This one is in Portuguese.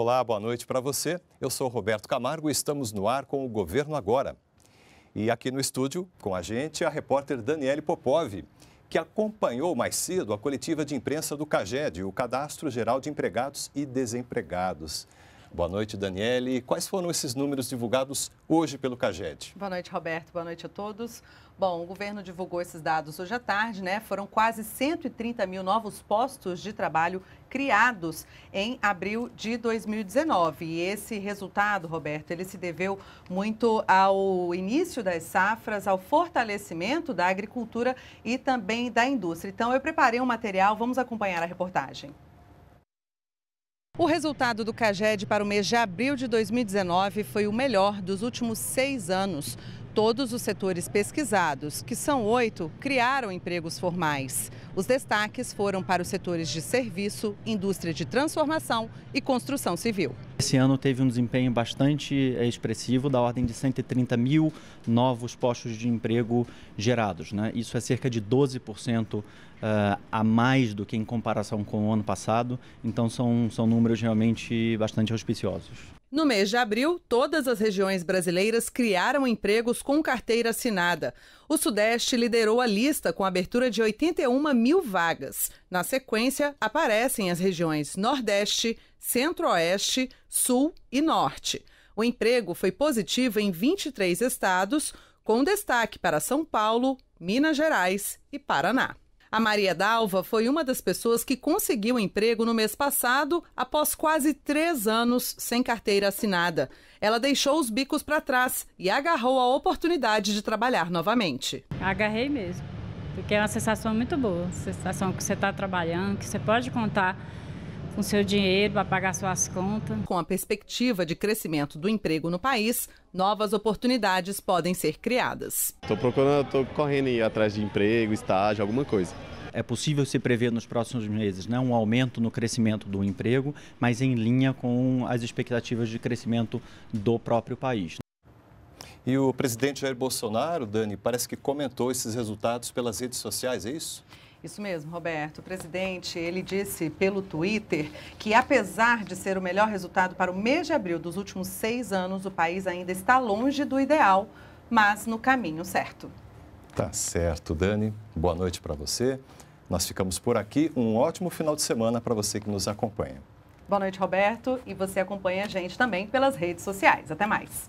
Olá, boa noite para você. Eu sou Roberto Camargo e estamos no ar com o Governo Agora. E aqui no estúdio, com a gente, a repórter Daniele Popov, que acompanhou mais cedo a coletiva de imprensa do CAGED, o Cadastro Geral de Empregados e Desempregados. Boa noite, Daniele. Quais foram esses números divulgados hoje pelo CAGED? Boa noite, Roberto. Boa noite a todos. Bom, o governo divulgou esses dados hoje à tarde, né? Foram quase 130 mil novos postos de trabalho criados em abril de 2019. E esse resultado, Roberto, ele se deveu muito ao início das safras, ao fortalecimento da agricultura e também da indústria. Então, eu preparei um material, vamos acompanhar a reportagem. O resultado do CAGED para o mês de abril de 2019 foi o melhor dos últimos seis anos. Todos os setores pesquisados, que são oito, criaram empregos formais. Os destaques foram para os setores de serviço, indústria de transformação e construção civil. Esse ano teve um desempenho bastante eh, expressivo, da ordem de 130 mil novos postos de emprego gerados. Né? Isso é cerca de 12% uh, a mais do que em comparação com o ano passado, então são, são números realmente bastante auspiciosos. No mês de abril, todas as regiões brasileiras criaram empregos com carteira assinada. O Sudeste liderou a lista com abertura de 81 mil vagas. Na sequência, aparecem as regiões Nordeste, Centro-Oeste, Sul e Norte. O emprego foi positivo em 23 estados, com destaque para São Paulo, Minas Gerais e Paraná. A Maria Dalva foi uma das pessoas que conseguiu emprego no mês passado, após quase três anos sem carteira assinada. Ela deixou os bicos para trás e agarrou a oportunidade de trabalhar novamente. Agarrei mesmo, porque é uma sensação muito boa sensação que você está trabalhando, que você pode contar com seu dinheiro para pagar suas contas. Com a perspectiva de crescimento do emprego no país, novas oportunidades podem ser criadas. Estou procurando, estou correndo atrás de emprego, estágio, alguma coisa. É possível se prever nos próximos meses né, um aumento no crescimento do emprego, mas em linha com as expectativas de crescimento do próprio país. E o presidente Jair Bolsonaro, Dani, parece que comentou esses resultados pelas redes sociais, é isso? Isso mesmo, Roberto. O presidente, ele disse pelo Twitter que, apesar de ser o melhor resultado para o mês de abril dos últimos seis anos, o país ainda está longe do ideal, mas no caminho certo. Tá certo, Dani. Boa noite para você. Nós ficamos por aqui. Um ótimo final de semana para você que nos acompanha. Boa noite, Roberto. E você acompanha a gente também pelas redes sociais. Até mais.